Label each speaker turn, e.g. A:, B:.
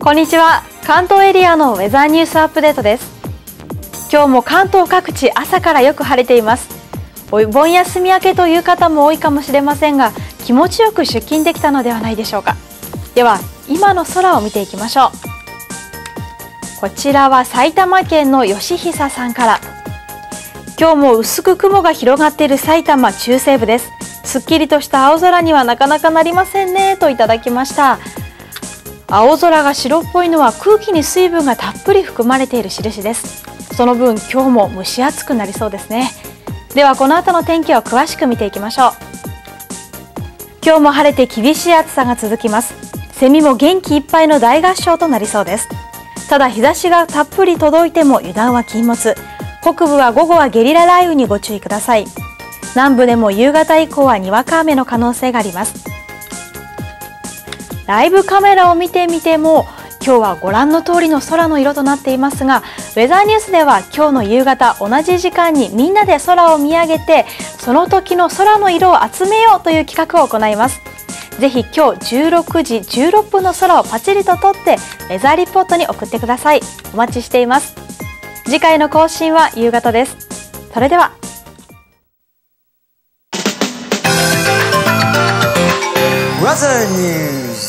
A: こんにちは。関東エリアのウェザーニュースアップデートです。今日も関東各地朝からよく晴れています。お盆休み明けという方も多いかもしれませんが気持ちよく出勤できたのではないでしょうか。では今の空を見ていきましょう。こちらは埼玉県の吉久さんから。今日も薄く雲が広がっている埼玉中西部です。すっきりとした青空にはなかなかなりませんねといただきました。青空が白っぽいのは空気に水分がたっぷり含まれている印です。その分今日も蒸し暑くなりそうですね。ではこの後の天気を詳しく見ていきましょう。今日も晴れて厳しい暑さが続きます。セミも元気いっぱいの大合唱となりそうです。ただ日差しがたっぷり届いても油断は禁物。北部は午後はゲリラ雷雨にご注意ください。南部でも夕方以降はにわか雨の可能性があります。ライブカメラを見てみても今日はご覧の通りの空の色となっていますがウェザーニュースでは今日の夕方同じ時間にみんなで空を見上げてその時の空の色を集めようという企画を行います。ぜひ今日16時16分の空をパチリと撮ってウェザーリポートに送ってください。お待ちしています。次回の更新は夕方です。それでは。
B: other news.